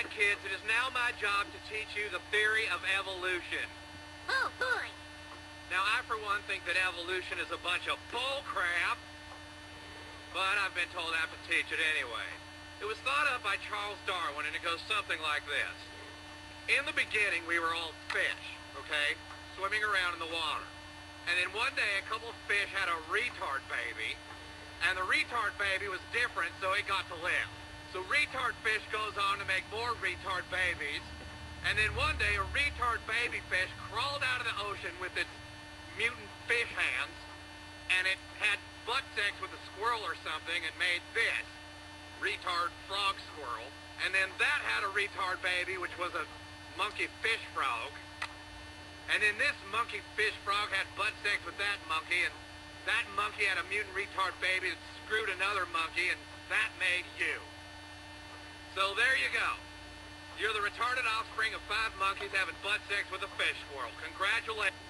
right, kids, it is now my job to teach you the theory of evolution. Oh, boy. Now, I, for one, think that evolution is a bunch of bull crap, but I've been told I have to teach it anyway. It was thought up by Charles Darwin, and it goes something like this. In the beginning, we were all fish, okay? Swimming around in the water. And then one day, a couple of fish had a retard baby, and the retard baby was different, so it got to live. So retard fish goes on to make more retard babies. And then one day a retard baby fish crawled out of the ocean with its mutant fish hands and it had butt sex with a squirrel or something and made this retard frog squirrel. And then that had a retard baby which was a monkey fish frog. And then this monkey fish frog had butt sex with that monkey and that monkey had a mutant retard baby that screwed another monkey and that made you. You go. You're the retarded offspring of five monkeys having butt sex with a fish squirrel. Congratulations.